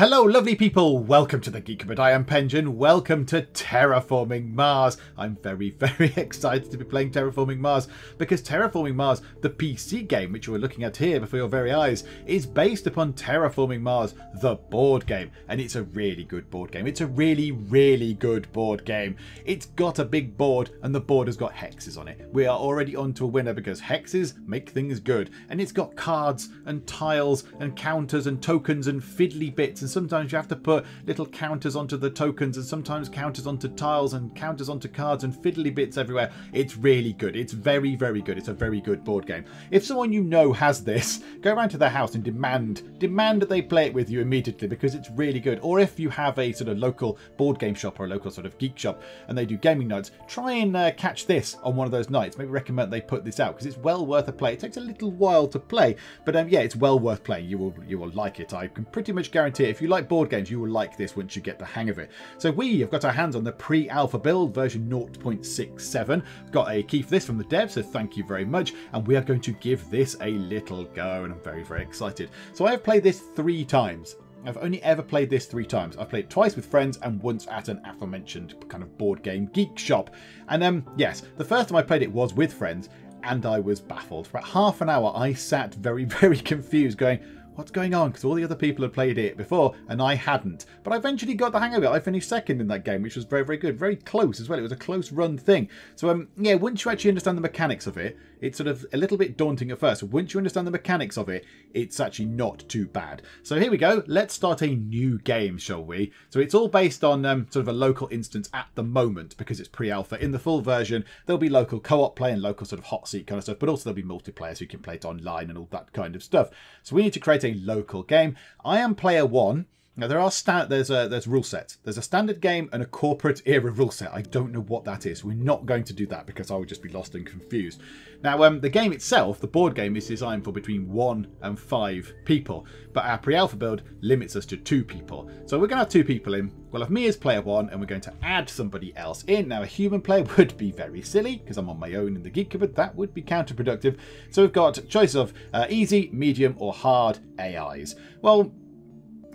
Hello, lovely people. Welcome to the Geek Cupboard. I am Penguin. Welcome to Terraforming Mars. I'm very, very excited to be playing Terraforming Mars because Terraforming Mars, the PC game which we're looking at here before your very eyes, is based upon Terraforming Mars, the board game. And it's a really good board game. It's a really, really good board game. It's got a big board and the board has got hexes on it. We are already on to a winner because hexes make things good. And it's got cards and tiles and counters and tokens and fiddly bits and sometimes you have to put little counters onto the tokens and sometimes counters onto tiles and counters onto cards and fiddly bits everywhere. It's really good. It's very, very good. It's a very good board game. If someone you know has this, go around to their house and demand demand that they play it with you immediately because it's really good. Or if you have a sort of local board game shop or a local sort of geek shop and they do gaming nights, try and uh, catch this on one of those nights. Maybe recommend they put this out because it's well worth a play. It takes a little while to play, but um, yeah, it's well worth playing. You will you will like it. I can pretty much guarantee it. If you like board games, you will like this once you get the hang of it. So we have got our hands on the pre-alpha build version 0.67. Got a key for this from the dev, so thank you very much. And we are going to give this a little go, and I'm very, very excited. So I have played this three times. I've only ever played this three times. I've played twice with friends and once at an aforementioned kind of board game geek shop. And um, yes, the first time I played it was with friends, and I was baffled. For about half an hour, I sat very, very confused, going, what's going on? Because all the other people had played it before and I hadn't. But I eventually got the hang of it. I finished second in that game, which was very, very good. Very close as well. It was a close run thing. So, um, yeah, once you actually understand the mechanics of it, it's sort of a little bit daunting at first. Once you understand the mechanics of it, it's actually not too bad. So here we go. Let's start a new game, shall we? So it's all based on um, sort of a local instance at the moment because it's pre-alpha. In the full version, there'll be local co-op play and local sort of hot seat kind of stuff, but also there'll be multiplayer so you can play it online and all that kind of stuff. So we need to create a local game. I am player one. Now there are there's a there's rule sets. There's a standard game and a corporate era rule set. I don't know what that is. We're not going to do that because I would just be lost and confused. Now um, the game itself, the board game, is designed for between one and five people, but our pre-alpha build limits us to two people. So we're going to have two people in. We'll have me as player one, and we're going to add somebody else in. Now a human player would be very silly because I'm on my own in the geek cupboard. That would be counterproductive. So we've got choice of uh, easy, medium, or hard AIs. Well,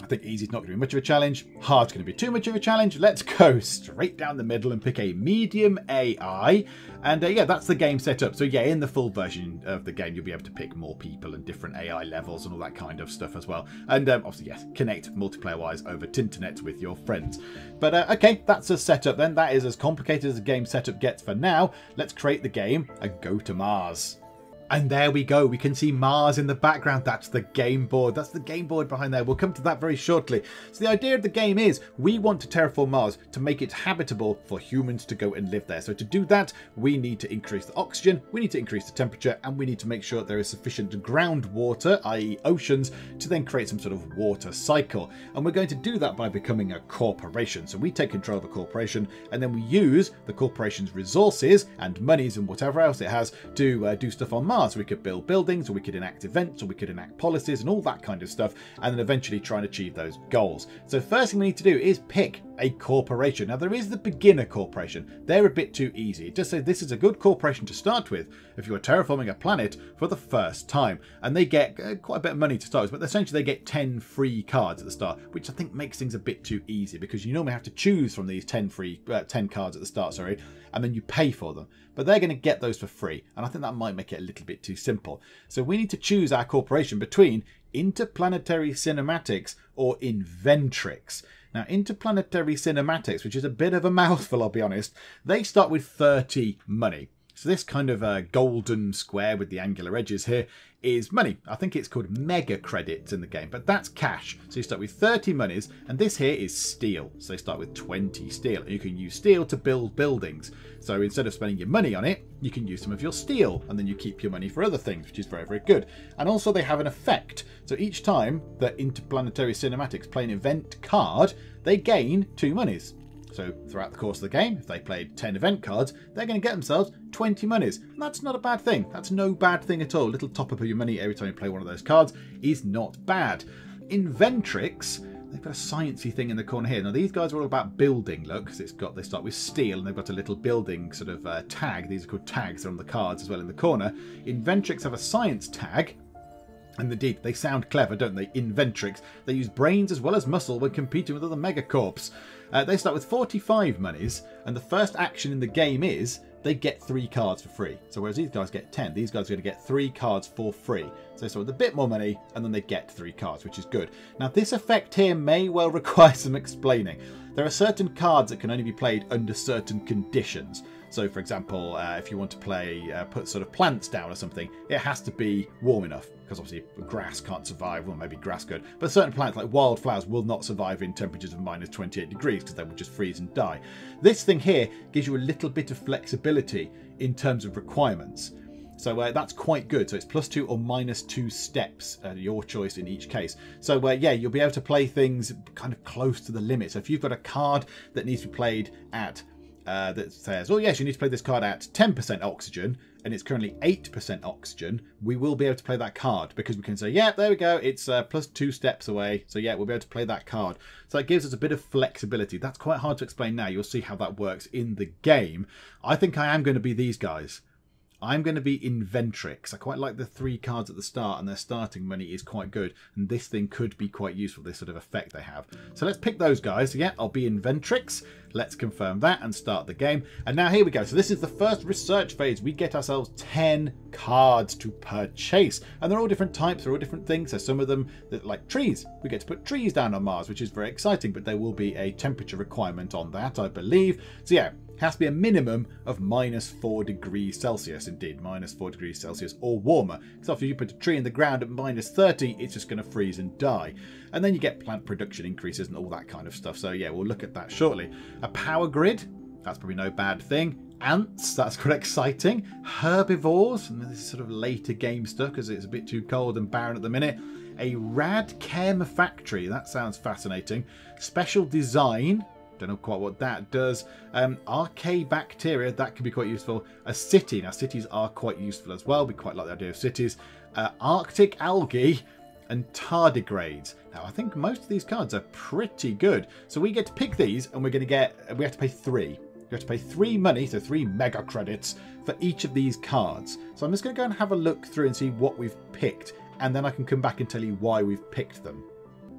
I think easy is not going to be much of a challenge. Hard's going to be too much of a challenge. Let's go straight down the middle and pick a medium AI. And uh, yeah, that's the game set up. So yeah, in the full version of the game, you'll be able to pick more people and different AI levels and all that kind of stuff as well. And um, obviously, yes, connect multiplayer-wise over Tinternet with your friends. But uh, okay, that's a setup then. That is as complicated as a game setup gets for now. Let's create the game and go to Mars. And there we go. We can see Mars in the background. That's the game board. That's the game board behind there. We'll come to that very shortly. So the idea of the game is we want to terraform Mars to make it habitable for humans to go and live there. So to do that, we need to increase the oxygen, we need to increase the temperature, and we need to make sure there is sufficient groundwater, i.e. oceans, to then create some sort of water cycle. And we're going to do that by becoming a corporation. So we take control of a corporation, and then we use the corporation's resources and monies and whatever else it has to uh, do stuff on Mars Mars. We could build buildings, or we could enact events, or we could enact policies, and all that kind of stuff, and then eventually try and achieve those goals. So first thing we need to do is pick a corporation. Now there is the beginner corporation. They're a bit too easy. It just says this is a good corporation to start with if you are terraforming a planet for the first time. And they get uh, quite a bit of money to start with, but essentially they get 10 free cards at the start, which I think makes things a bit too easy because you normally have to choose from these 10 free uh, 10 cards at the start, sorry, and then you pay for them. But they're going to get those for free, and I think that might make it a little bit too simple. So we need to choose our corporation between Interplanetary Cinematics or Inventrix. Now, Interplanetary Cinematics, which is a bit of a mouthful, I'll be honest, they start with 30 money. So this kind of uh, golden square with the angular edges here is money. I think it's called mega credits in the game, but that's cash. So you start with 30 monies, and this here is steel. So they start with 20 steel, and you can use steel to build buildings. So instead of spending your money on it, you can use some of your steel, and then you keep your money for other things, which is very, very good. And also they have an effect. So each time that Interplanetary Cinematics play an event card, they gain two monies. So throughout the course of the game, if they played 10 event cards, they're going to get themselves 20 monies. And that's not a bad thing. That's no bad thing at all. A little top up of your money every time you play one of those cards is not bad. Inventrix, they've got a sciencey thing in the corner here. Now these guys are all about building. Look, because it's got they start with steel and they've got a little building sort of uh, tag. These are called tags. They're on the cards as well in the corner. Inventrix have a science tag And indeed, they sound clever, don't they? Inventrix. They use brains as well as muscle when competing with other megacorps. Uh, they start with 45 monies, and the first action in the game is they get three cards for free. So whereas these guys get 10, these guys are going to get three cards for free. So they start with a bit more money, and then they get three cards, which is good. Now this effect here may well require some explaining. There are certain cards that can only be played under certain conditions. So, for example, uh, if you want to play, uh, put sort of plants down or something, it has to be warm enough because obviously grass can't survive. Well, maybe grass could, but certain plants like wildflowers will not survive in temperatures of minus 28 degrees because they would just freeze and die. This thing here gives you a little bit of flexibility in terms of requirements. So uh, that's quite good. So it's plus two or minus two steps, uh, your choice in each case. So uh, yeah, you'll be able to play things kind of close to the limit. So if you've got a card that needs to be played at uh, that says, oh yes, you need to play this card at 10% oxygen, and it's currently 8% oxygen, we will be able to play that card because we can say, yeah, there we go, it's uh, plus two steps away. So yeah, we'll be able to play that card. So it gives us a bit of flexibility. That's quite hard to explain now. You'll see how that works in the game. I think I am going to be these guys. I'm going to be Inventrix. I quite like the three cards at the start, and their starting money is quite good. And this thing could be quite useful, this sort of effect they have. So let's pick those guys. Yeah, I'll be Inventrix. Let's confirm that and start the game. And now here we go. So this is the first research phase. We get ourselves 10 cards to purchase. And they're all different types, they're all different things. So some of them, that like trees. We get to put trees down on Mars, which is very exciting. But there will be a temperature requirement on that, I believe. So yeah, has to be a minimum of minus 4 degrees Celsius. Indeed, minus 4 degrees Celsius or warmer. Because if you put a tree in the ground at minus 30, it's just going to freeze and die. And then you get plant production increases and all that kind of stuff. So yeah, we'll look at that shortly. A power grid, that's probably no bad thing. Ants, that's quite exciting. Herbivores, and this is sort of later game stuff because it's a bit too cold and barren at the minute. A rad chem factory, that sounds fascinating. Special design, don't know quite what that does. Um, bacteria, that could be quite useful. A city, now cities are quite useful as well. We quite like the idea of cities. Uh, Arctic algae and tardigrades. Now, I think most of these cards are pretty good. So we get to pick these, and we're going to get, we have to pay three. We have to pay three money, so three mega credits for each of these cards. So I'm just going to go and have a look through and see what we've picked, and then I can come back and tell you why we've picked them.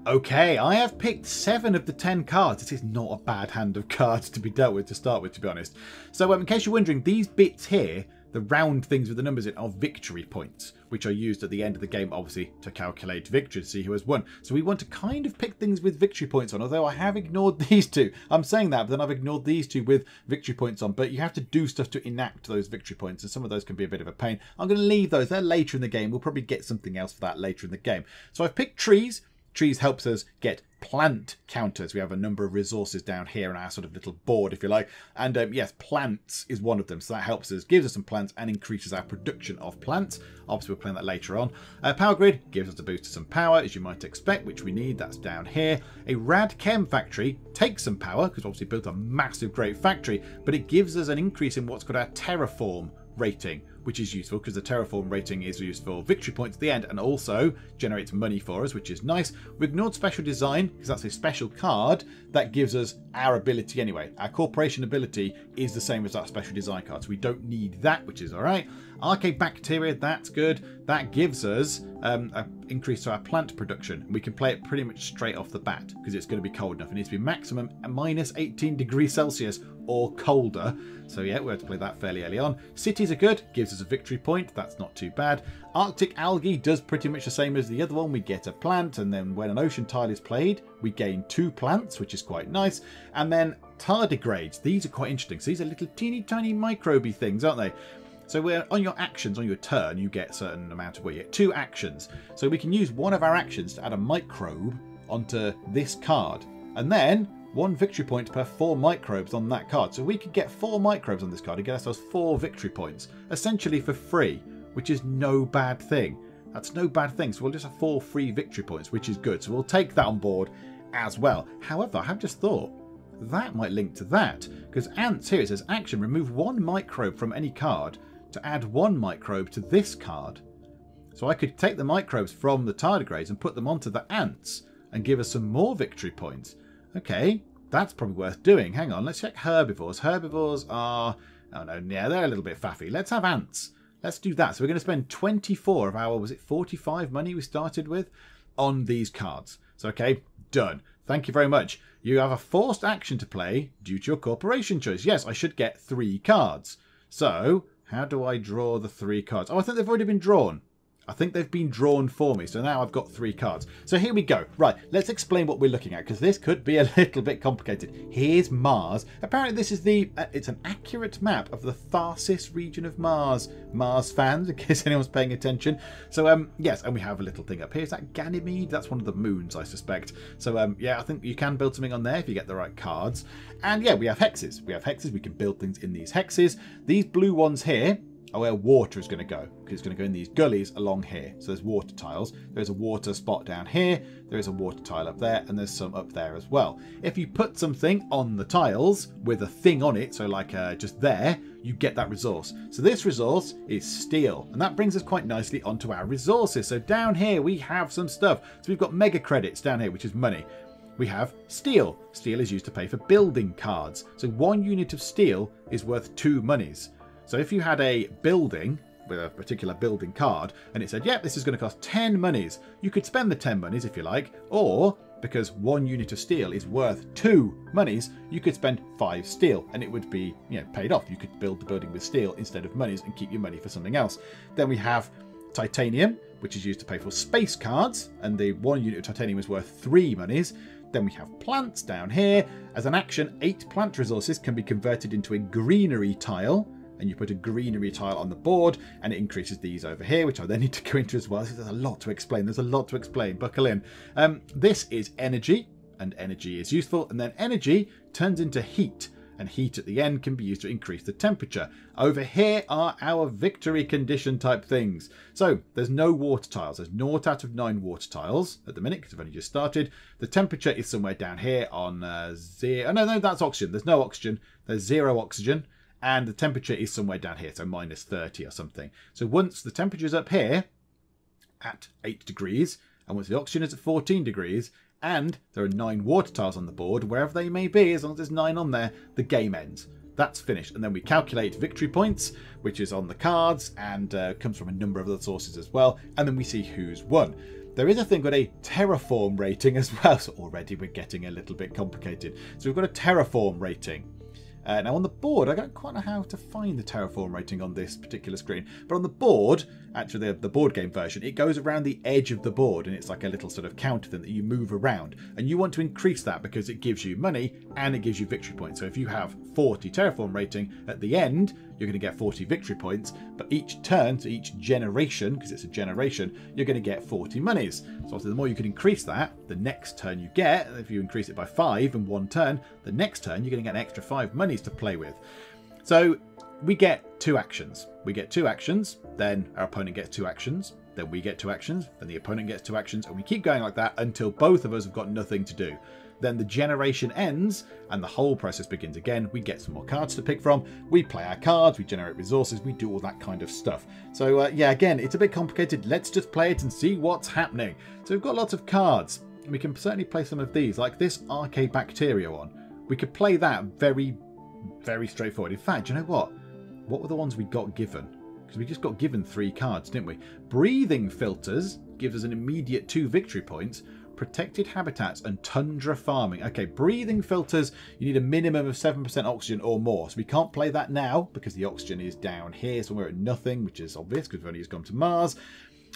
Okay, I have picked seven of the ten cards. This is not a bad hand of cards to be dealt with to start with, to be honest. So um, in case you're wondering, these bits here, the round things with the numbers in, are victory points, which are used at the end of the game, obviously, to calculate victory, to see who has won. So we want to kind of pick things with victory points on, although I have ignored these two. I'm saying that, but then I've ignored these two with victory points on. But you have to do stuff to enact those victory points, and some of those can be a bit of a pain. I'm going to leave those. They're later in the game. We'll probably get something else for that later in the game. So I've picked trees Trees helps us get plant counters. We have a number of resources down here on our sort of little board, if you like. And um, yes, plants is one of them. So that helps us, gives us some plants and increases our production of plants. Obviously, we'll plan that later on. Uh, power grid gives us a boost to some power, as you might expect, which we need. That's down here. A rad chem factory takes some power, because obviously built a massive, great factory, but it gives us an increase in what's called our terraform rating, which is useful because the terraform rating is used for victory points at the end and also generates money for us, which is nice. We ignored special design because that's a special card that gives us our ability anyway. Our corporation ability is the same as that special design card, so we don't need that, which is all right. Archaebacteria, that's good. That gives us um, an increase to our plant production. We can play it pretty much straight off the bat because it's going to be cold enough. It needs to be maximum minus 18 degrees Celsius or colder. So yeah, we have to play that fairly early on. Cities are good, gives us a victory point, that's not too bad. Arctic algae does pretty much the same as the other one. We get a plant, and then when an ocean tile is played, we gain two plants, which is quite nice. And then tardigrades, these are quite interesting. So these are little teeny tiny microby things, aren't they? So we're on your actions, on your turn, you get a certain amount of, well, you get two actions. So we can use one of our actions to add a microbe onto this card. And then one victory point per four microbes on that card. So we could get four microbes on this card and get ourselves four victory points, essentially for free, which is no bad thing. That's no bad thing. So we'll just have four free victory points, which is good. So we'll take that on board as well. However, I have just thought that might link to that because ants here it says action remove one microbe from any card to add one microbe to this card. So I could take the microbes from the tardigrades and put them onto the ants and give us some more victory points. Okay, that's probably worth doing. Hang on, let's check herbivores. Herbivores are... Oh no, yeah, they're a little bit faffy. Let's have ants. let's do that. So we're going to spend 24 of our, was it 45 money we started with on these cards. So, okay, done. Thank you very much. You have a forced action to play due to your corporation choice. Yes, I should get three cards. So, how do I draw the three cards? Oh, I think they've already been drawn. I think they've been drawn for me, so now I've got three cards. So here we go. Right, let's explain what we're looking at, because this could be a little bit complicated. Here's Mars. Apparently this is the, uh, it's an accurate map of the Tharsis region of Mars. Mars fans, in case anyone's paying attention. So, um, yes, and we have a little thing up here. Is that Ganymede? That's one of the moons, I suspect. So, um, yeah, I think you can build something on there if you get the right cards. And yeah, we have hexes. We have hexes. We can build things in these hexes. These blue ones here, are where water is going to go because it's going to go in these gullies along here. So there's water tiles. There's a water spot down here. There is a water tile up there, and there's some up there as well. If you put something on the tiles with a thing on it, so like uh, just there, you get that resource. So this resource is steel, and that brings us quite nicely onto our resources. So down here we have some stuff. So we've got mega credits down here, which is money. We have steel. Steel is used to pay for building cards. So one unit of steel is worth two monies. So if you had a building with a particular building card and it said, yep, this is going to cost 10 monies, you could spend the 10 monies if you like, or because one unit of steel is worth two monies, you could spend five steel and it would be you know paid off. You could build the building with steel instead of monies and keep your money for something else. Then we have titanium, which is used to pay for space cards, and the one unit of titanium is worth three monies. Then we have plants down here. As an action, eight plant resources can be converted into a greenery tile, and you put a greenery tile on the board and it increases these over here, which I then need to go into as well. There's a lot to explain. There's a lot to explain. Buckle in. Um, this is energy and energy is useful. And then energy turns into heat and heat at the end can be used to increase the temperature. Over here are our victory condition type things. So there's no water tiles. There's naught out of nine water tiles at the minute because I've only just started. The temperature is somewhere down here on uh, zero. Oh, no, no, that's oxygen. There's no oxygen. There's zero oxygen and the temperature is somewhere down here, so minus 30 or something. So once the temperature is up here at 8 degrees, and once the oxygen is at 14 degrees, and there are 9 water tiles on the board, wherever they may be, as long as there's 9 on there, the game ends. That's finished. And then we calculate victory points, which is on the cards and uh, comes from a number of other sources as well. And then we see who's won. There is a thing called a terraform rating as well. So already we're getting a little bit complicated. So we've got a terraform rating. Uh, now on the board, I don't quite know how to find the terraform rating on this particular screen, but on the board, actually the, the board game version, it goes around the edge of the board and it's like a little sort of counter thing that you move around. And you want to increase that because it gives you money and it gives you victory points. So if you have 40 terraform rating, at the end, you're going to get 40 victory points, but each turn, to each generation, because it's a generation, you're going to get 40 monies. So obviously the more you can increase that, the next turn you get, if you increase it by 5 in one turn, the next turn you're going to get an extra 5 monies to play with. So we get two actions. We get two actions, then our opponent gets two actions, then we get two actions, then the opponent gets two actions, and we keep going like that until both of us have got nothing to do. Then the generation ends and the whole process begins again. We get some more cards to pick from. We play our cards, we generate resources, we do all that kind of stuff. So uh, yeah, again, it's a bit complicated. Let's just play it and see what's happening. So we've got lots of cards. We can certainly play some of these, like this Archaebacteria one. We could play that very, very straightforward. In fact, you know what? What were the ones we got given? Because we just got given three cards, didn't we? Breathing filters gives us an immediate two victory points, protected habitats, and tundra farming. Okay, breathing filters, you need a minimum of 7% oxygen or more. So we can't play that now because the oxygen is down here, so we're at nothing, which is obvious because we've only just gone to Mars.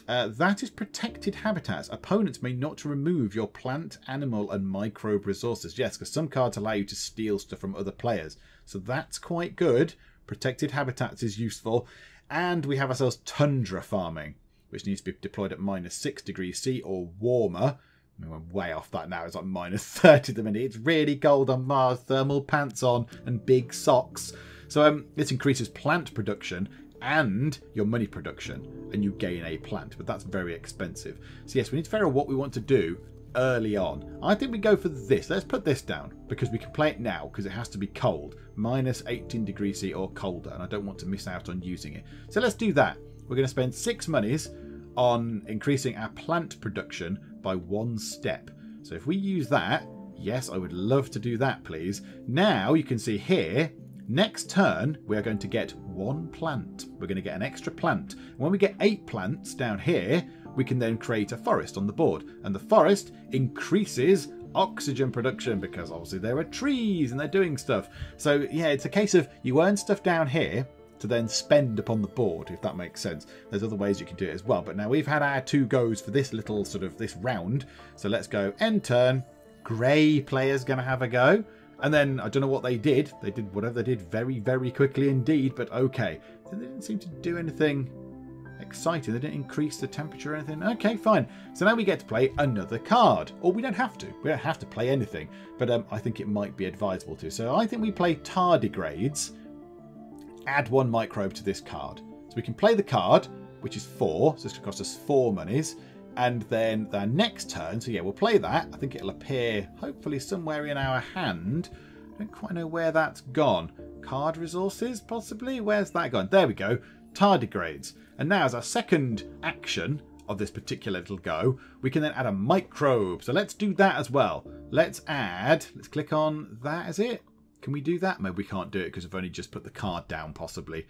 Uh, that is protected habitats. Opponents may not remove your plant, animal, and microbe resources. Yes, because some cards allow you to steal stuff from other players. So that's quite good. Protected habitats is useful. And we have ourselves tundra farming, which needs to be deployed at minus 6 degrees C or warmer. I mean, we're way off that now. It's like minus 30 the minute. It's really cold on Mars. Thermal pants on and big socks. So um, this increases plant production and your money production, and you gain a plant. But that's very expensive. So yes, we need to figure out what we want to do early on. I think we go for this. Let's put this down because we can play it now because it has to be cold. Minus 18 degrees C or colder, and I don't want to miss out on using it. So let's do that. We're going to spend six monies on increasing our plant production by one step. So if we use that, yes, I would love to do that, please. Now you can see here, Next turn, we are going to get one plant. We're going to get an extra plant. When we get eight plants down here, we can then create a forest on the board. And the forest increases oxygen production because obviously there are trees and they're doing stuff. So yeah, it's a case of you earn stuff down here to then spend upon the board, if that makes sense. There's other ways you can do it as well. But now we've had our two goes for this little sort of this round. So let's go end turn. Grey player's going to have a go. And then I don't know what they did. They did whatever they did very, very quickly indeed. But okay. They didn't seem to do anything exciting. They didn't increase the temperature or anything. Okay, fine. So now we get to play another card. Or we don't have to. We don't have to play anything. But um, I think it might be advisable to. So I think we play tardigrades. Add one microbe to this card. So we can play the card, which is four. So it's going to cost us four monies. And then the next turn, so yeah, we'll play that. I think it'll appear hopefully somewhere in our hand. I don't quite know where that's gone. Card resources, possibly? Where's that gone? There we go. Tardigrades. And now as our second action of this particular little go, we can then add a microbe. So let's do that as well. Let's add, let's click on that, is it? Can we do that? Maybe we can't do it because we've only just put the card down possibly.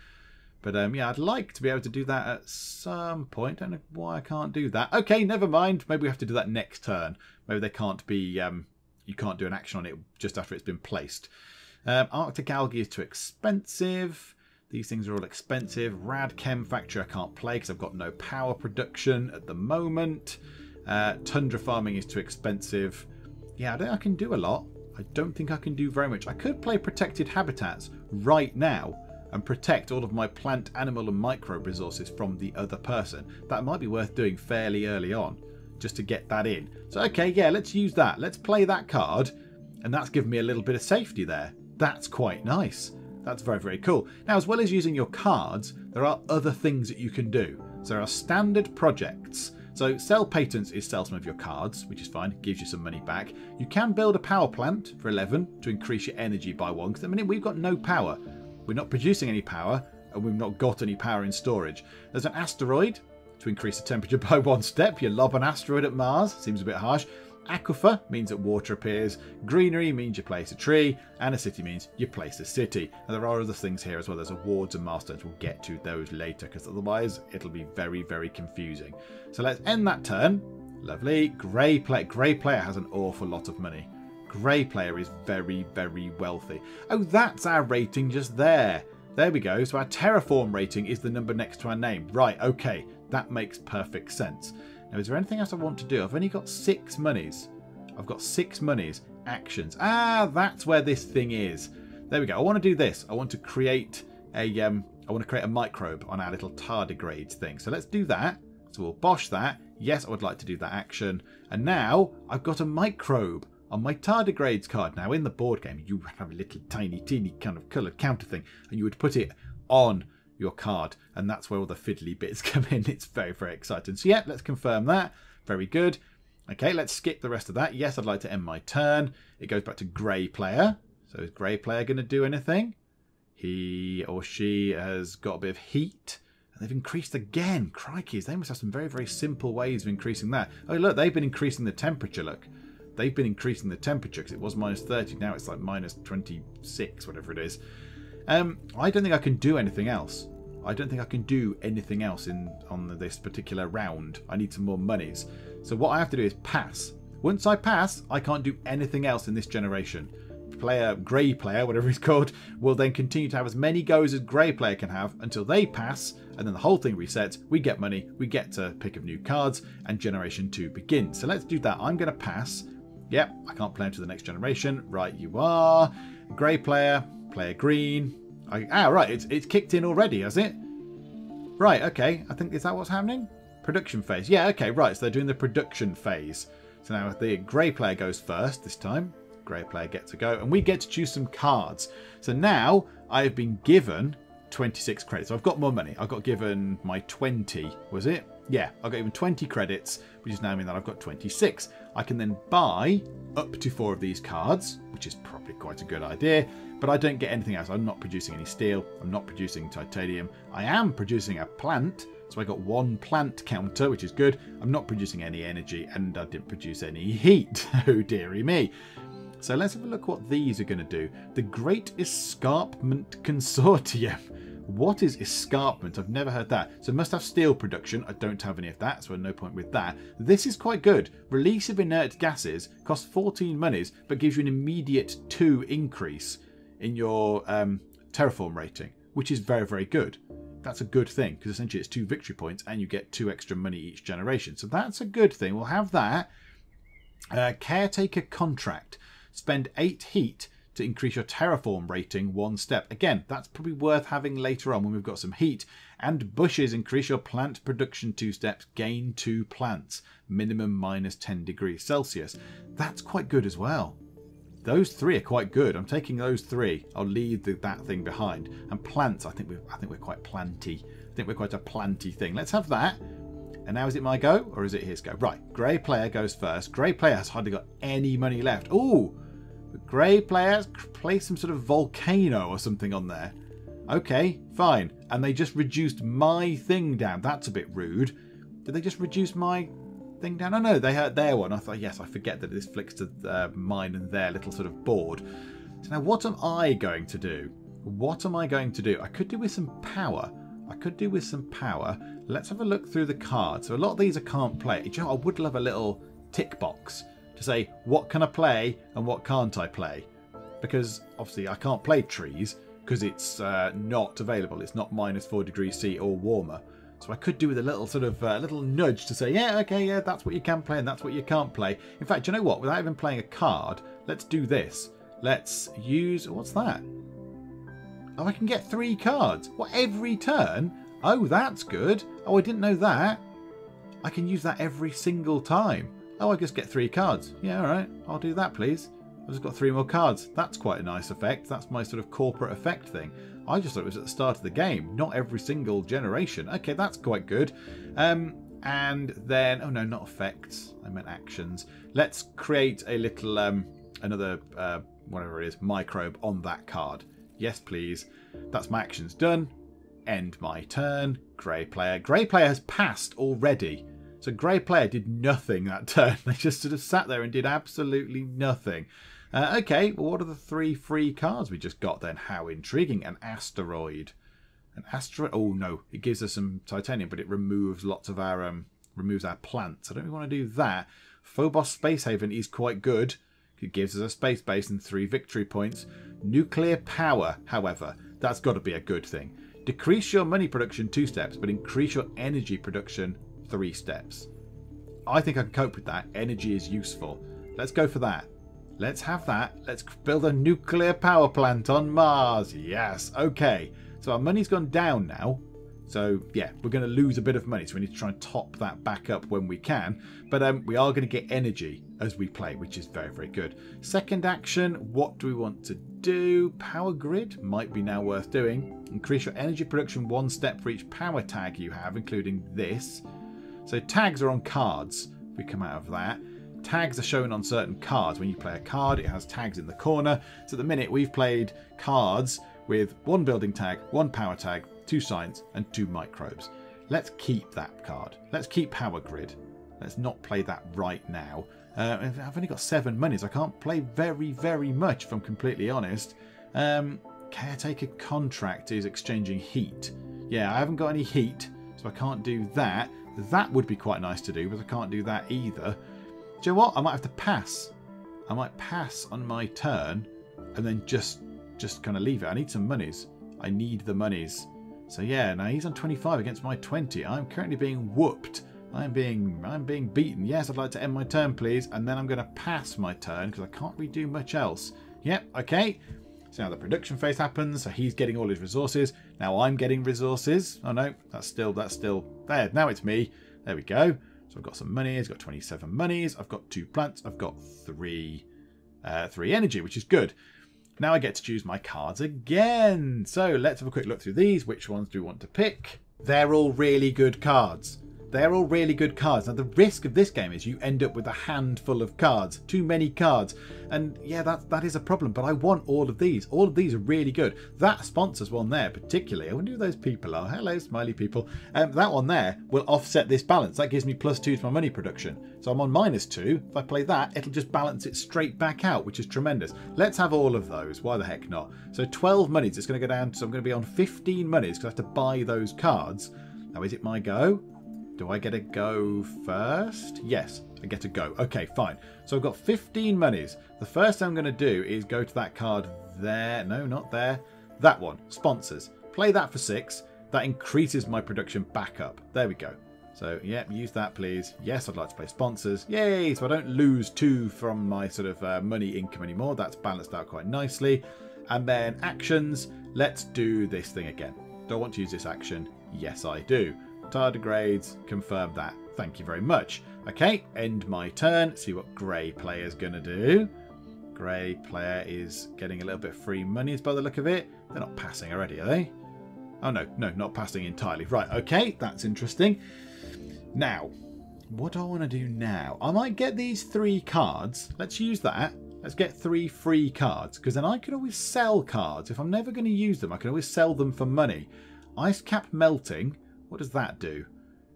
But um, yeah, I'd like to be able to do that at some point. I don't know why I can't do that. Okay, never mind. Maybe we have to do that next turn. Maybe they can't be. Um, you can't do an action on it just after it's been placed. Um, Arctic algae is too expensive. These things are all expensive. Rad Chem Factory I can't play because I've got no power production at the moment. Uh, tundra farming is too expensive. Yeah, I don't I can do a lot. I don't think I can do very much. I could play protected habitats right now and protect all of my plant, animal and microbe resources from the other person. That might be worth doing fairly early on just to get that in. So okay, yeah, let's use that. Let's play that card and that's given me a little bit of safety there. That's quite nice. That's very, very cool. Now, as well as using your cards, there are other things that you can do. So there are standard projects. So sell patents is sell some of your cards, which is fine, gives you some money back. You can build a power plant for 11 to increase your energy by one, because at the minute we've got no power. We're not producing any power, and we've not got any power in storage. There's an asteroid to increase the temperature by one step. You lob an asteroid at Mars, seems a bit harsh. Aquifer means that water appears. Greenery means you place a tree. And a city means you place a city. And there are other things here as well. There's awards and milestones. We'll get to those later because otherwise it'll be very, very confusing. So let's end that turn. Lovely. Grey player. Grey player has an awful lot of money. Grey player is very, very wealthy. Oh, that's our rating just there. There we go. So our terraform rating is the number next to our name. Right, okay. That makes perfect sense. Now, is there anything else I want to do? I've only got six monies. I've got six monies. Actions. Ah, that's where this thing is. There we go. I want to do this. I want to create a um, I want to create a microbe on our little tardigrades thing. So let's do that. So we'll bosh that. Yes, I would like to do that action. And now I've got a microbe on my tardigrades card. Now in the board game, you have a little tiny, teeny kind of coloured counter thing, and you would put it on your card, and that's where all the fiddly bits come in. It's very, very exciting. So yeah, let's confirm that. Very good. Okay, let's skip the rest of that. Yes, I'd like to end my turn. It goes back to grey player. So is grey player going to do anything? He or she has got a bit of heat. And they've increased again. Crikey, they must have some very, very simple ways of increasing that. Oh, look, they've been increasing the temperature, look they've been increasing the temperature because it was minus 30 now it's like minus 26 whatever it is um, I don't think I can do anything else. I don't think I can do anything else in on this particular round. I need some more monies. So what I have to do is pass. Once I pass I can't do anything else in this generation. Player grey player whatever he's called will then continue to have as many goes as grey player can have until they pass and then the whole thing resets. We get money we get to pick up new cards and generation 2 begins. So let's do that. I'm going to pass. Yep, I can't play into the next generation. Right, you are. Grey player, player green. I, ah, right, it's, it's kicked in already, has it? Right, okay. I think, is that what's happening? Production phase. Yeah, okay, right. So they're doing the production phase. So now the grey player goes first this time. Grey player gets to go. And we get to choose some cards. So now I have been given 26 credits. So I've got more money. I've got given my 20, was it? Yeah, I got given 20 credits, which is now mean that I've got 26. I can then buy up to four of these cards, which is probably quite a good idea, but I don't get anything else. I'm not producing any steel, I'm not producing titanium. I am producing a plant, so I got one plant counter, which is good. I'm not producing any energy, and I didn't produce any heat. oh dearie me. So let's have a look what these are going to do. The Great Escarpment Consortium. What is escarpment? I've never heard that. So must have steel production. I don't have any of that, so no point with that. This is quite good. Release of inert gases costs 14 monies, but gives you an immediate 2 increase in your um, terraform rating, which is very, very good. That's a good thing, because essentially it's 2 victory points and you get 2 extra money each generation. So that's a good thing. We'll have that. Uh, caretaker contract. Spend 8 heat to increase your terraform rating one step. Again, that's probably worth having later on when we've got some heat. And bushes increase your plant production two steps, gain two plants, minimum minus 10 degrees Celsius. That's quite good as well. Those three are quite good. I'm taking those three. I'll leave the, that thing behind. And plants, I think we're I think we're quite planty. I think we're quite a planty thing. Let's have that. And now is it my go or is it his go? Right, grey player goes first. Grey player has hardly got any money left. Oh, grey players place some sort of volcano or something on there. Okay, fine. And they just reduced my thing down. That's a bit rude. Did they just reduce my thing down? Oh no, they hurt their one. I thought, yes, I forget that this flicks to uh, mine and their little sort of board. So now what am I going to do? What am I going to do? I could do with some power. I could do with some power. Let's have a look through the cards. So a lot of these I can't play. You know, I would love a little tick box to say what can I play and what can't I play. Because obviously I can't play trees because it's uh, not available. It's not minus 4 degrees C or warmer. So I could do with a little sort of uh, little nudge to say, yeah, okay, yeah, that's what you can play and that's what you can't play. In fact, you know what? Without even playing a card, let's do this. Let's use... What's that? Oh, I can get three cards. What, every turn? Oh, that's good. Oh, I didn't know that. I can use that every single time. Oh, I just get three cards. Yeah, alright. I'll do that, please. I've just got three more cards. That's quite a nice effect. That's my sort of corporate effect thing. I just thought it was at the start of the game, not every single generation. Okay, that's quite good. Um, and then, oh no, not effects. I meant actions. Let's create a little, um, another, uh, whatever it is, microbe on that card. Yes, please. That's my actions done. End my turn. Grey player. Grey player has passed already. So Grey player did nothing that turn. They just sort of sat there and did absolutely nothing. Uh, okay, well, what are the three free cards we just got then? How intriguing. An asteroid. An asteroid. Oh, no. It gives us some titanium, but it removes lots of our... um removes our plants. I don't really want to do that. Phobos Space Haven is quite good. It gives us a space base and three victory points. Nuclear power, however, that's got to be a good thing. Decrease your money production two steps, but increase your energy production three steps. I think I can cope with that. Energy is useful. Let's go for that. Let's have that. Let's build a nuclear power plant on Mars. Yes. Okay. So our money's gone down now. So yeah, we're going to lose a bit of money. So we need to try and top that back up when we can. But um, we are going to get energy as we play, which is very, very good. Second action, what do we want to do? Power grid might be now worth doing. Increase your energy production one step for each power tag you have, including this. So tags are on cards. We come out of that. Tags are shown on certain cards. When you play a card, it has tags in the corner. So at the minute, we've played cards with one building tag, one power tag, two science, and two microbes. Let's keep that card. Let's keep Power Grid. Let's not play that right now. Uh, I've only got seven monies. I can't play very, very much, if I'm completely honest. Um, caretaker contract is exchanging heat. Yeah, I haven't got any heat, so I can't do that. That would be quite nice to do, but I can't do that either. Do you know what? I might have to pass. I might pass on my turn and then just just kind of leave it. I need some monies. I need the monies. So yeah, now he's on 25 against my 20. I'm currently being whooped. I'm being I'm being beaten. Yes, I'd like to end my turn, please. And then I'm going to pass my turn because I can't really do much else. Yep, okay. So now the production phase happens. So he's getting all his resources. Now I'm getting resources. Oh no, that's still that's still there. Now it's me. There we go. So I've got some money. I've got 27 monies. I've got two plants. I've got three, uh, three energy, which is good. Now I get to choose my cards again. So let's have a quick look through these. Which ones do we want to pick? They're all really good cards. They're all really good cards. Now, the risk of this game is you end up with a handful of cards, too many cards. And yeah, that, that is a problem, but I want all of these. All of these are really good. That sponsors one there, particularly. I wonder who those people are. Hello, smiley people. Um, that one there will offset this balance. That gives me plus two to my money production. So I'm on minus two. If I play that, it'll just balance it straight back out, which is tremendous. Let's have all of those. Why the heck not? So 12 monies. It's going to go down. So I'm going to be on 15 monies because I have to buy those cards. Now, is it my go? Do I get a go first? Yes, I get a go. Okay, fine. So I've got 15 monies. The first thing I'm going to do is go to that card there. No, not there. That one. Sponsors. Play that for six. That increases my production back up. There we go. So, yeah, use that, please. Yes, I'd like to play sponsors. Yay! So I don't lose two from my sort of uh, money income anymore. That's balanced out quite nicely. And then actions. Let's do this thing again. Do I want to use this action? Yes, I do. Tardigrades, confirm that. Thank you very much. Okay, end my turn. See what Grey player's going to do. Grey player is getting a little bit free monies by the look of it. They're not passing already, are they? Oh, no, no, not passing entirely. Right, okay, that's interesting. Now, what do I want to do now? I might get these three cards. Let's use that. Let's get three free cards, because then I can always sell cards. If I'm never going to use them, I can always sell them for money. Ice cap melting. What does that do?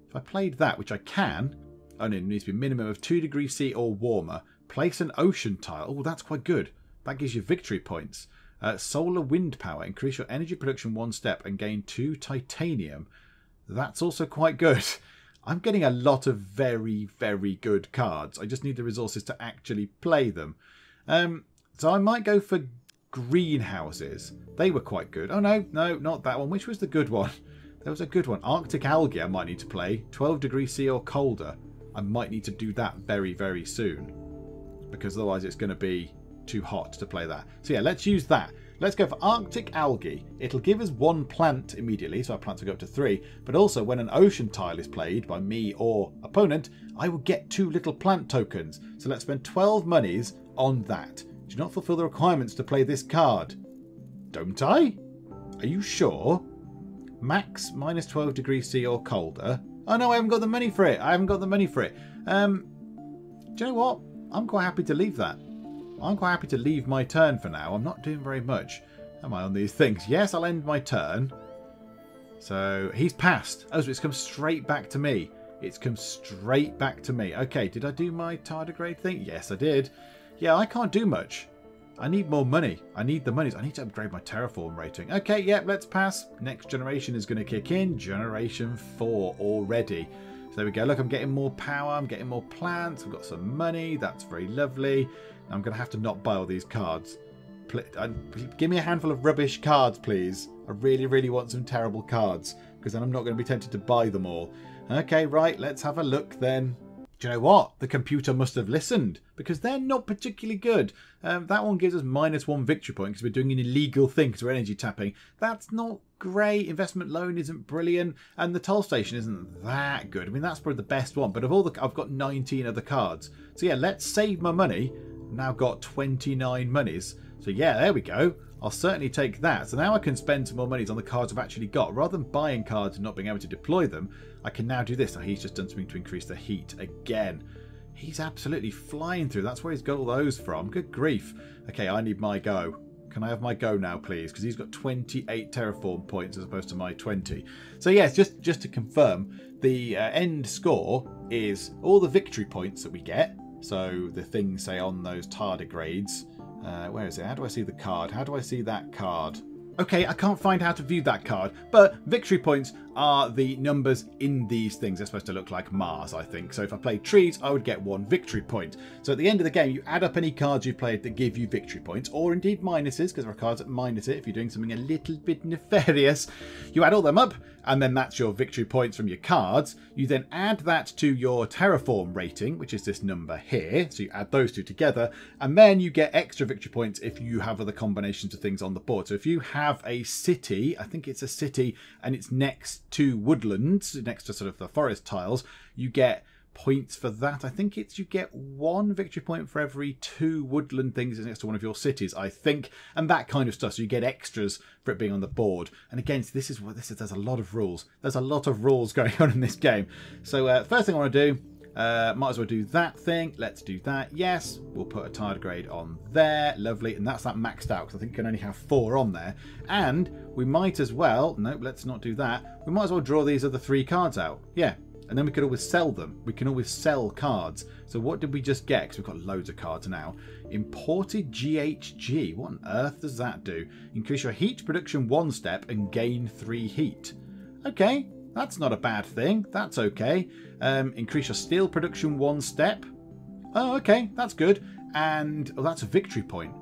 If I played that, which I can, only it needs to be minimum of 2 degrees C or warmer. Place an ocean tile. Oh, that's quite good. That gives you victory points. Uh, solar wind power. Increase your energy production one step and gain 2 titanium. That's also quite good. I'm getting a lot of very, very good cards. I just need the resources to actually play them. Um, so I might go for greenhouses. They were quite good. Oh, no, no, not that one. Which was the good one? There was a good one. Arctic algae I might need to play. 12 degrees C or colder. I might need to do that very, very soon. Because otherwise it's going to be too hot to play that. So yeah, let's use that. Let's go for Arctic algae. It'll give us one plant immediately, so our plants will go up to three. But also, when an ocean tile is played by me or opponent, I will get two little plant tokens. So let's spend 12 monies on that. Do not fulfill the requirements to play this card. Don't I? Are you sure? Max minus 12 degrees C or colder. Oh no, I haven't got the money for it. I haven't got the money for it. Um, do you know what? I'm quite happy to leave that. I'm quite happy to leave my turn for now. I'm not doing very much. Am I on these things? Yes, I'll end my turn. So he's passed. Oh, so it's come straight back to me. It's come straight back to me. Okay, did I do my tardigrade thing? Yes, I did. Yeah, I can't do much. I need more money. I need the money. I need to upgrade my terraform rating. Okay, yep, yeah, let's pass. Next generation is going to kick in. Generation 4 already. So there we go. Look, I'm getting more power. I'm getting more plants. I've got some money. That's very lovely. I'm going to have to not buy all these cards. Uh, give me a handful of rubbish cards, please. I really, really want some terrible cards because then I'm not going to be tempted to buy them all. Okay, right, let's have a look then. You know what? The computer must have listened because they're not particularly good. Um, that one gives us minus one victory point because we're doing an illegal thing because we're energy tapping. That's not great. Investment loan isn't brilliant, and the toll station isn't that good. I mean, that's probably the best one. But of all the, I've got 19 other cards. So yeah, let's save my money. I've now got 29 monies. So yeah, there we go. I'll certainly take that. So now I can spend some more monies on the cards I've actually got. Rather than buying cards and not being able to deploy them, I can now do this. Now he's just done something to increase the heat again. He's absolutely flying through. That's where he's got all those from. Good grief. Okay, I need my go. Can I have my go now, please? Because he's got 28 terraform points as opposed to my 20. So yes, just, just to confirm, the uh, end score is all the victory points that we get. So the things, say, on those tardigrades uh, where is it? How do I see the card? How do I see that card? Okay, I can't find how to view that card, but victory points are the numbers in these things. They're supposed to look like Mars, I think. So if I played trees, I would get one victory point. So at the end of the game, you add up any cards you've played that give you victory points, or indeed minuses, because there are cards that minus it if you're doing something a little bit nefarious. You add all them up, and then that's your victory points from your cards. You then add that to your terraform rating, which is this number here. So you add those two together, and then you get extra victory points if you have other combinations of things on the board. So if you have a city, I think it's a city, and it's next to woodlands, next to sort of the forest tiles, you get points for that. I think it's you get one victory point for every two woodland things next to one of your cities, I think, and that kind of stuff. So you get extras for it being on the board. And again, this is what this is. There's a lot of rules. There's a lot of rules going on in this game. So uh, first thing I want to do. Uh, might as well do that thing. Let's do that. Yes, we'll put a tardigrade on there. Lovely. And that's that maxed out because I think you can only have four on there. And we might as well, nope, let's not do that. We might as well draw these other three cards out. Yeah, and then we could always sell them. We can always sell cards. So what did we just get? Because we've got loads of cards now. Imported GHG. What on earth does that do? Increase your heat production one step and gain three heat. Okay, that's not a bad thing. That's okay. Um, increase your steel production one step. Oh, okay, that's good. And oh, that's a victory point.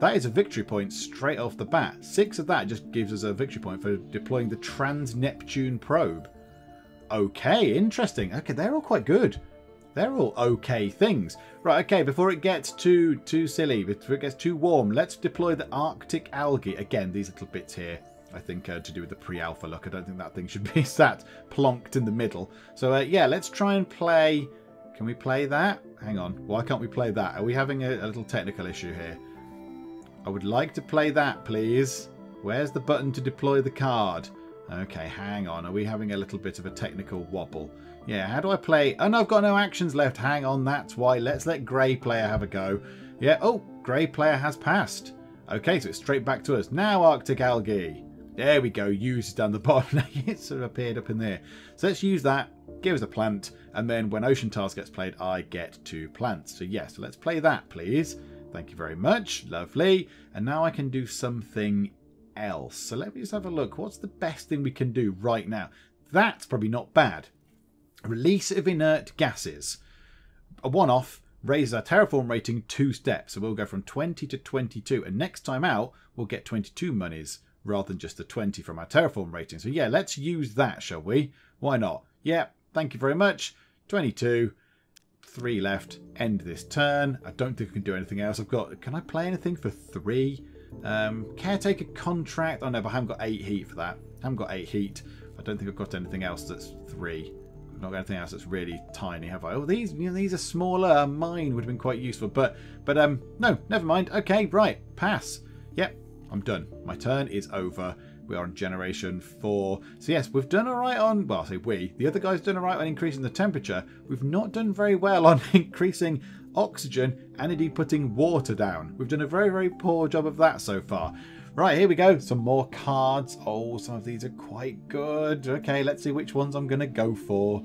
That is a victory point straight off the bat. Six of that just gives us a victory point for deploying the Trans Neptune probe. Okay, interesting. Okay, they're all quite good. They're all okay things. Right, okay, before it gets too too silly, before it gets too warm, let's deploy the Arctic algae. Again, these little bits here, I think, uh, to do with the pre-alpha look. I don't think that thing should be sat plonked in the middle. So, uh, yeah, let's try and play... Can we play that? Hang on. Why can't we play that? Are we having a, a little technical issue here? I would like to play that, please. Where's the button to deploy the card? Okay, hang on. Are we having a little bit of a technical wobble? Yeah, how do I play? Oh, no, I've got no actions left. Hang on, that's why. Let's let Grey Player have a go. Yeah, oh, Grey Player has passed. Okay, so it's straight back to us. Now Arctic Algae. There we go. Use down the bottom. it sort of appeared up in there. So let's use that. Give us a plant. And then when Ocean Tiles gets played, I get two plants. So yes, yeah, so let's play that, please. Thank you very much. Lovely. And now I can do something else. So let me just have a look. What's the best thing we can do right now? That's probably not bad. Release of inert gases. A one-off raises our terraform rating two steps. So we'll go from 20 to 22. And next time out, we'll get 22 monies rather than just the 20 from our terraform rating. So yeah, let's use that, shall we? Why not? Yeah, thank you very much. 22. Three left. End this turn. I don't think I can do anything else. I've got... Can I play anything for three? Um, caretaker contract. Oh no, but I haven't got eight heat for that. I haven't got eight heat. I don't think I've got anything else that's three. Not got anything else that's really tiny, have I? Oh, these you know, these are smaller. Mine would have been quite useful, but but um no, never mind. Okay, right, pass. I'm done. My turn is over. We are on generation four. So yes, we've done all right on, well, I say we. The other guy's done all right on increasing the temperature. We've not done very well on increasing oxygen and indeed putting water down. We've done a very, very poor job of that so far. Right, here we go. Some more cards. Oh, some of these are quite good. Okay, let's see which ones I'm going to go for.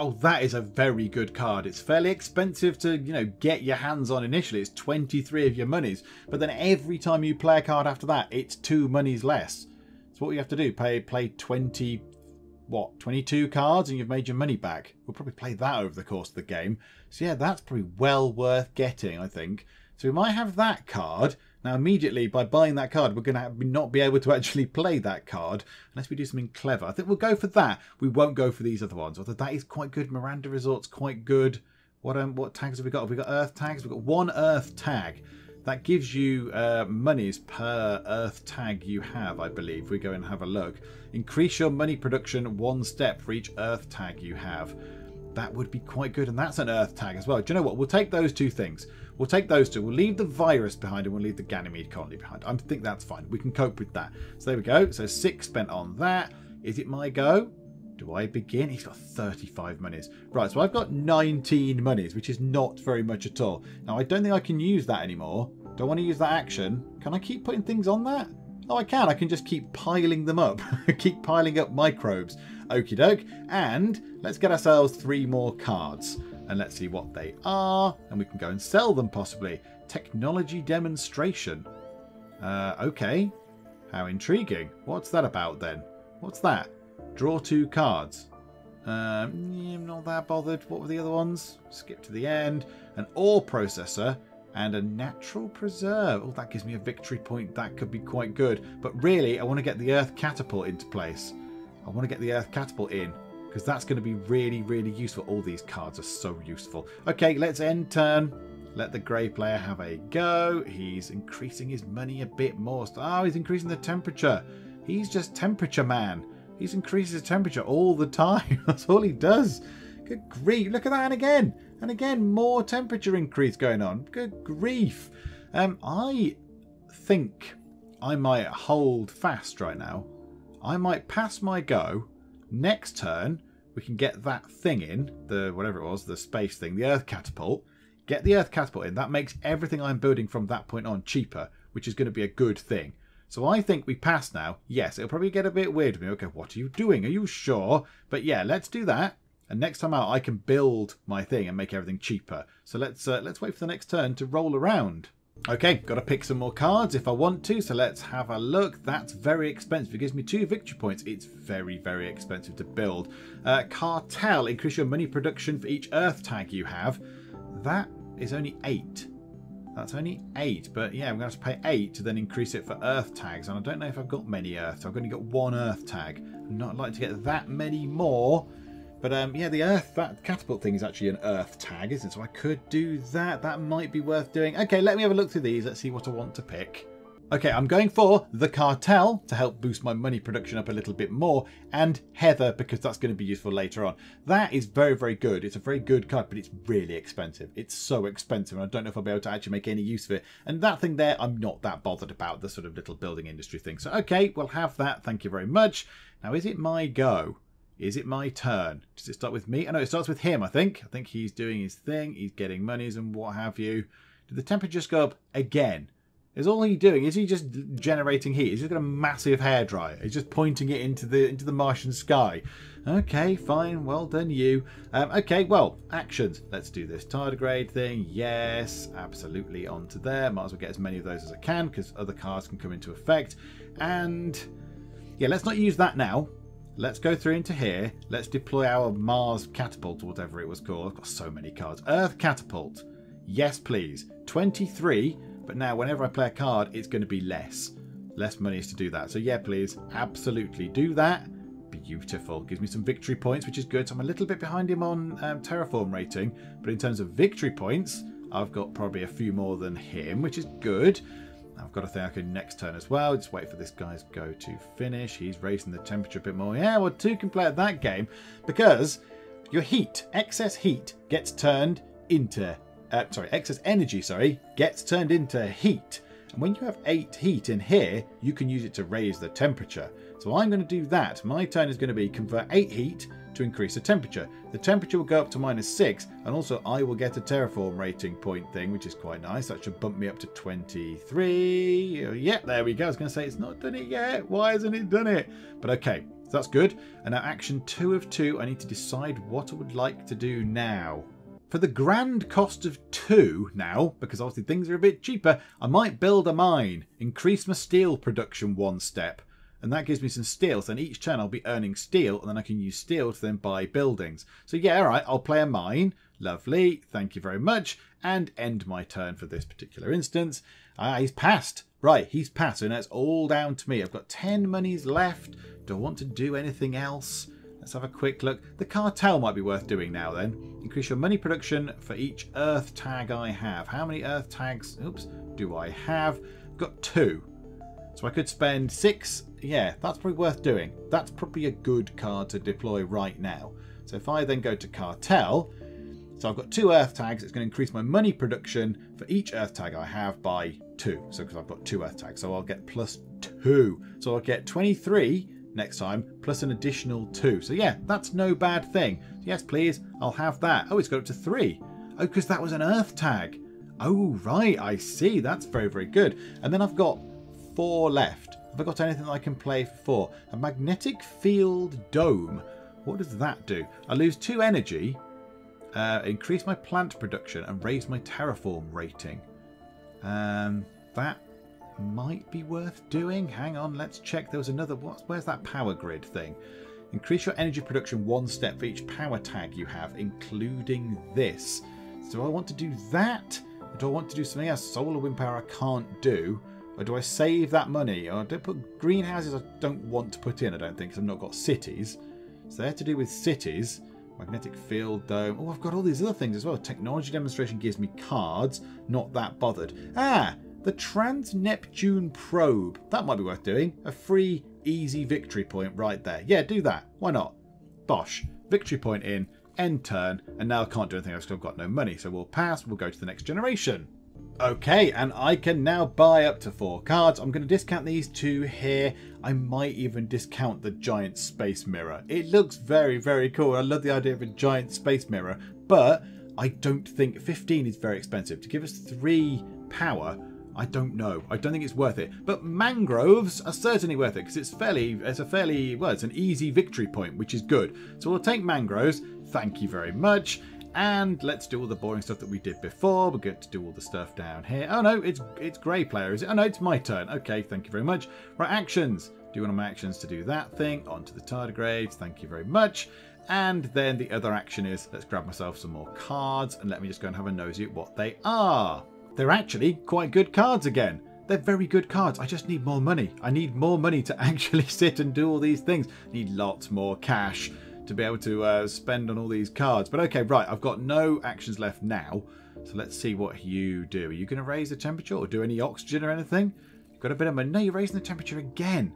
Oh, that is a very good card. It's fairly expensive to, you know, get your hands on initially. It's 23 of your monies. But then every time you play a card after that, it's two monies less. So what you have to do, play, play 20, what, 22 cards and you've made your money back. We'll probably play that over the course of the game. So yeah, that's probably well worth getting, I think. So we might have that card. Now immediately, by buying that card, we're going to not be able to actually play that card unless we do something clever. I think we'll go for that. We won't go for these other ones. Although that is quite good. Miranda Resort's quite good. What um, what tags have we got? Have we got Earth tags? We've got one Earth tag. That gives you uh, monies per Earth tag you have, I believe. We go and have a look. Increase your money production one step for each Earth tag you have. That would be quite good, and that's an Earth tag as well. Do you know what? We'll take those two things. We'll take those two. We'll leave the virus behind and we'll leave the Ganymede colony behind. I think that's fine. We can cope with that. So there we go. So six spent on that. Is it my go? Do I begin? He's got 35 monies. Right, so I've got 19 monies, which is not very much at all. Now, I don't think I can use that anymore. Don't want to use that action? Can I keep putting things on that? Oh, I can. I can just keep piling them up. keep piling up microbes. Okie doke. And let's get ourselves three more cards. And let's see what they are. And we can go and sell them possibly. Technology demonstration. Uh, okay. How intriguing. What's that about then? What's that? Draw two cards. Um, I'm not that bothered. What were the other ones? Skip to the end. An ore processor and a natural preserve. Oh, that gives me a victory point. That could be quite good. But really, I want to get the earth catapult into place. I want to get the earth catapult in because that's going to be really, really useful. All these cards are so useful. Okay, let's end turn. Let the grey player have a go. He's increasing his money a bit more. Oh, he's increasing the temperature. He's just temperature man. He's increasing his temperature all the time. That's all he does. Good grief. Look at that. And again. And again, more temperature increase going on. Good grief. Um, I think I might hold fast right now. I might pass my go. Next turn, we can get that thing in, the whatever it was, the space thing, the Earth Catapult. Get the Earth Catapult in. That makes everything I'm building from that point on cheaper, which is going to be a good thing. So I think we pass now. Yes, it'll probably get a bit weird with me. Okay, what are you doing? Are you sure? But yeah, let's do that. And next time out, I can build my thing and make everything cheaper. So let's uh, let's wait for the next turn to roll around. Okay, got to pick some more cards if I want to, so let's have a look. That's very expensive. It gives me two victory points. It's very, very expensive to build. Uh, cartel, increase your money production for each earth tag you have. That is only eight. That's only eight, but yeah, I'm going to have to pay eight to then increase it for earth tags, and I don't know if I've got many earth. I've only got one earth tag. I'm not like to get that many more. But um, yeah, the Earth, that catapult thing is actually an Earth tag, isn't it? So I could do that. That might be worth doing. Okay, let me have a look through these. Let's see what I want to pick. Okay, I'm going for the Cartel to help boost my money production up a little bit more, and Heather because that's going to be useful later on. That is very, very good. It's a very good card, but it's really expensive. It's so expensive, and I don't know if I'll be able to actually make any use of it. And that thing there, I'm not that bothered about, the sort of little building industry thing. So, okay, we'll have that. Thank you very much. Now, is it my go? Is it my turn? Does it start with me? I know it starts with him, I think. I think he's doing his thing. He's getting monies and what have you. Did the temperature just go up again? Is all he doing? Is he just generating heat? He's just got a massive hairdryer. He's just pointing it into the into the Martian sky. Okay, fine. Well done, you. Um, okay, well, actions. Let's do this tardigrade thing. Yes, absolutely onto there. Might as well get as many of those as I can because other cars can come into effect. And yeah, let's not use that now Let's go through into here. Let's deploy our Mars catapult or whatever it was called. I've got so many cards. Earth catapult. Yes, please. 23, but now whenever I play a card, it's going to be less. Less money is to do that. So yeah, please, absolutely do that. Beautiful. Gives me some victory points, which is good. So I'm a little bit behind him on um, terraform rating, but in terms of victory points, I've got probably a few more than him, which is good. I've got to think I can next turn as well. Just wait for this guy's go to finish. He's raising the temperature a bit more. Yeah, well, two can play at that game because your heat, excess heat, gets turned into, uh, sorry, excess energy, sorry, gets turned into heat. And when you have eight heat in here, you can use it to raise the temperature. So I'm going to do that. My turn is going to be convert eight heat to increase the temperature. The temperature will go up to minus 6, and also I will get a terraform rating point thing, which is quite nice. That should bump me up to 23. Uh, yeah, there we go. I was going to say it's not done it yet. Why hasn't it done it? But okay, so that's good. And now action 2 of 2, I need to decide what I would like to do now. For the grand cost of two now, because obviously things are a bit cheaper, I might build a mine, increase my steel production one step, and that gives me some steel. So then each turn I'll be earning steel, and then I can use steel to then buy buildings. So yeah, all right, I'll play a mine. Lovely, thank you very much, and end my turn for this particular instance. Ah, he's passed. Right, he's passed, and that's all down to me. I've got 10 monies left. Do I want to do anything else? Let's have a quick look. The cartel might be worth doing now then. Increase your money production for each earth tag I have. How many earth tags, oops, do I have? I've got two. So I could spend six. Yeah, that's probably worth doing. That's probably a good card to deploy right now. So if I then go to Cartel, so I've got two Earth tags, it's going to increase my money production for each Earth tag I have by two. So because I've got two Earth tags, so I'll get plus two. So I'll get 23 next time, plus an additional two. So yeah, that's no bad thing. Yes, please, I'll have that. Oh, it's got up to three. Oh, because that was an Earth tag. Oh, right, I see. That's very, very good. And then I've got four left. Have I got anything I can play for? A magnetic field dome. What does that do? I lose two energy, uh, increase my plant production, and raise my terraform rating. Um, that might be worth doing. Hang on, let's check. There was another. What, where's that power grid thing? Increase your energy production one step for each power tag you have, including this. So I want to do that? Do I want to do something else? Solar wind power I can't do. Or do I save that money? Or do I put greenhouses I don't want to put in, I don't think, because I've not got cities. So they're to do with cities. Magnetic field dome. Oh, I've got all these other things as well. Technology demonstration gives me cards. Not that bothered. Ah, the Trans-Neptune probe. That might be worth doing. A free, easy victory point right there. Yeah, do that. Why not? Bosh. Victory point in. end turn, and now I can't do anything else because I've got no money. So we'll pass, we'll go to the next generation. Okay, and I can now buy up to four cards. I'm going to discount these two here. I might even discount the giant space mirror. It looks very, very cool. I love the idea of a giant space mirror, but I don't think 15 is very expensive. To give us three power, I don't know. I don't think it's worth it. But mangroves are certainly worth it because it's fairly, it's a fairly, well, it's an easy victory point, which is good. So we'll take mangroves. Thank you very much. And let's do all the boring stuff that we did before. We're going to do all the stuff down here. Oh no, it's it's grey player, is it? Oh no, it's my turn. Okay, thank you very much. Right, actions. Do one of my actions to do that thing. Onto the tardigrades. Thank you very much. And then the other action is, let's grab myself some more cards and let me just go and have a nosy at what they are. They're actually quite good cards again. They're very good cards. I just need more money. I need more money to actually sit and do all these things. I need lots more cash to be able to uh, spend on all these cards. But okay, right, I've got no actions left now. So let's see what you do. Are you going to raise the temperature or do any oxygen or anything? You've got a bit of money. No, you're raising the temperature again.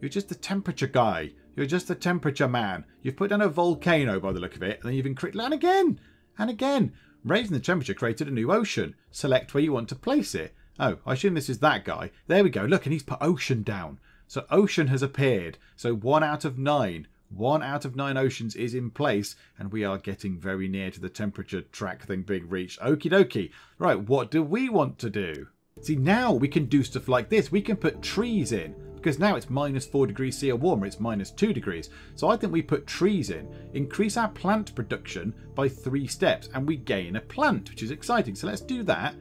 You're just the temperature guy. You're just the temperature man. You've put down a volcano by the look of it, and then you've increased... And again! And again! Raising the temperature created a new ocean. Select where you want to place it. Oh, I assume this is that guy. There we go. Look, and he's put ocean down. So ocean has appeared. So one out of nine. One out of nine oceans is in place, and we are getting very near to the temperature track thing being reached. Okie dokie. Right, what do we want to do? See, now we can do stuff like this. We can put trees in, because now it's minus 4 degrees C or warmer, it's minus 2 degrees. So I think we put trees in, increase our plant production by three steps, and we gain a plant, which is exciting. So let's do that.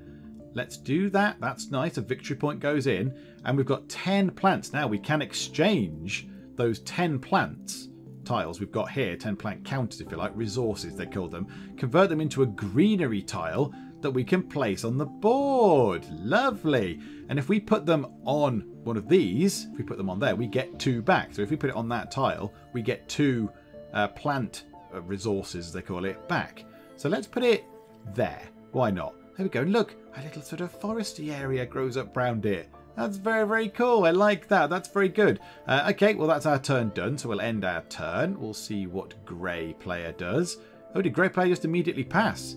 Let's do that. That's nice. A victory point goes in, and we've got 10 plants. Now we can exchange those 10 plants tiles we've got here, 10 plant counters if you like, resources they call them, convert them into a greenery tile that we can place on the board. Lovely. And if we put them on one of these, if we put them on there, we get two back. So if we put it on that tile, we get two uh, plant uh, resources, they call it, back. So let's put it there. Why not? There we go. And look, a little sort of foresty area grows up round it. That's very, very cool. I like that. That's very good. Uh, okay, well, that's our turn done. So we'll end our turn. We'll see what Grey player does. Oh, did Grey player just immediately pass?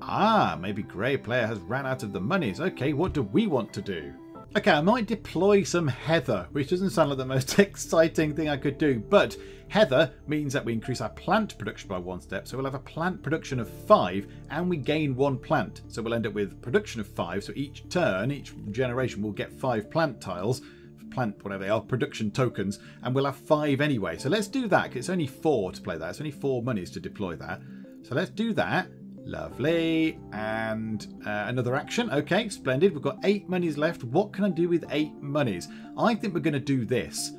Ah, maybe Grey player has ran out of the monies. Okay, what do we want to do? Okay, I might deploy some Heather, which doesn't sound like the most exciting thing I could do, but Heather means that we increase our plant production by one step, so we'll have a plant production of five, and we gain one plant. So we'll end up with production of five, so each turn, each generation we'll get five plant tiles, plant, whatever they are, production tokens, and we'll have five anyway. So let's do that, it's only four to play that, it's only four monies to deploy that. So let's do that. Lovely. And uh, another action. Okay, splendid. We've got eight monies left. What can I do with eight monies? I think we're going to do this.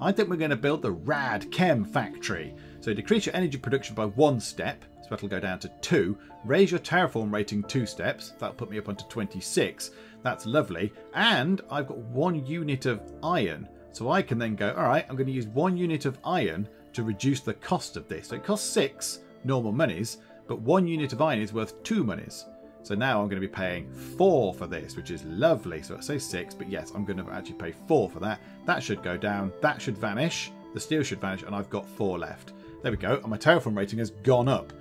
I think we're going to build the Rad Chem Factory. So decrease your energy production by one step. So that'll go down to two. Raise your terraform rating two steps. That'll put me up onto 26. That's lovely. And I've got one unit of iron. So I can then go, all right, I'm going to use one unit of iron to reduce the cost of this. So it costs six normal monies but one unit of iron is worth two monies. So now I'm going to be paying four for this, which is lovely. So I say six, but yes, I'm going to actually pay four for that. That should go down. That should vanish. The steel should vanish, and I've got four left. There we go. And my terraform rating has gone up.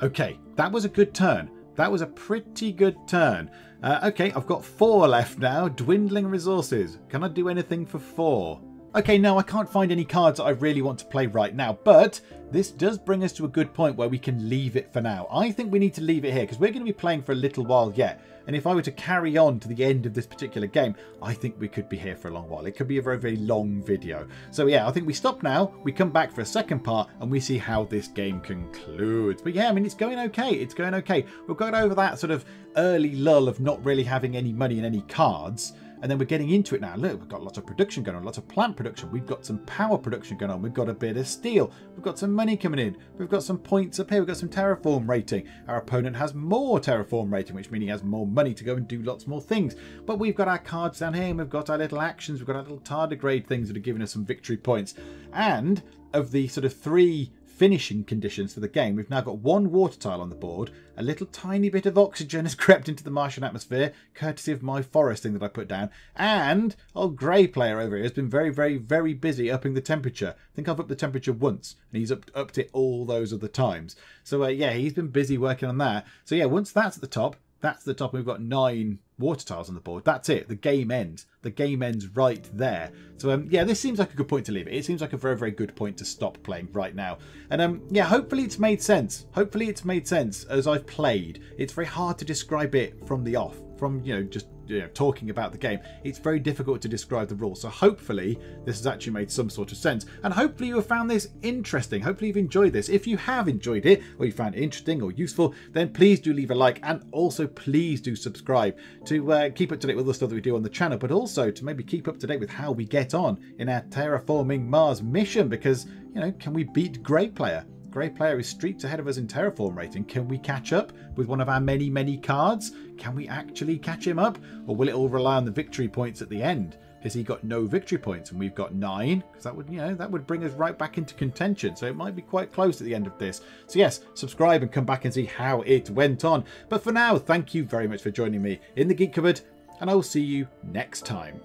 Okay, that was a good turn. That was a pretty good turn. Uh, okay, I've got four left now. Dwindling resources. Can I do anything for four? Okay, now I can't find any cards that I really want to play right now, but this does bring us to a good point where we can leave it for now. I think we need to leave it here because we're going to be playing for a little while yet. And if I were to carry on to the end of this particular game, I think we could be here for a long while. It could be a very, very long video. So yeah, I think we stop now, we come back for a second part, and we see how this game concludes. But yeah, I mean, it's going okay. It's going okay. We've got over that sort of early lull of not really having any money and any cards. And then we're getting into it now. Look, we've got lots of production going on, lots of plant production. We've got some power production going on. We've got a bit of steel. We've got some money coming in. We've got some points up here. We've got some terraform rating. Our opponent has more terraform rating, which means he has more money to go and do lots more things. But we've got our cards down here and we've got our little actions. We've got our little tardigrade things that are giving us some victory points. And of the sort of three finishing conditions for the game. We've now got one water tile on the board. A little tiny bit of oxygen has crept into the Martian atmosphere, courtesy of my forest thing that I put down. And old Grey player over here has been very, very, very busy upping the temperature. I think I've upped the temperature once, and he's upped, upped it all those other times. So uh, yeah, he's been busy working on that. So yeah, once that's at the top, that's the top. We've got nine water tiles on the board. That's it. The game ends. The game ends right there. So um, yeah, this seems like a good point to leave it. It seems like a very, very good point to stop playing right now. And um, yeah, hopefully it's made sense. Hopefully it's made sense as I've played. It's very hard to describe it from the off, from you know just you know, talking about the game, it's very difficult to describe the rules. So hopefully this has actually made some sort of sense. And hopefully you have found this interesting. Hopefully you've enjoyed this. If you have enjoyed it or you found it interesting or useful, then please do leave a like and also please do subscribe to uh, keep up to date with the stuff that we do on the channel, but also to maybe keep up to date with how we get on in our Terraforming Mars mission because, you know, can we beat Grey Player? Grey Player is streets ahead of us in Terraform rating. Can we catch up with one of our many, many cards? Can we actually catch him up? Or will it all rely on the victory points at the end? Has he got no victory points and we've got nine? Because that would, you know, that would bring us right back into contention. So it might be quite close at the end of this. So yes, subscribe and come back and see how it went on. But for now, thank you very much for joining me in the Geek Cupboard, and I will see you next time.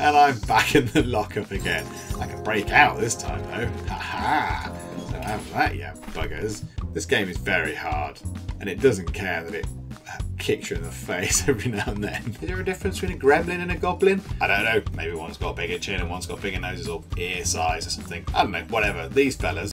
And I'm back in the lockup again. I can break out this time though. Haha! So have that, yet, buggers. This game is very hard, and it doesn't care that it kicks you in the face every now and then. Is there a difference between a gremlin and a goblin? I don't know. Maybe one's got a bigger chin and one's got bigger noses or ear size or something. I don't know. Whatever. These fellas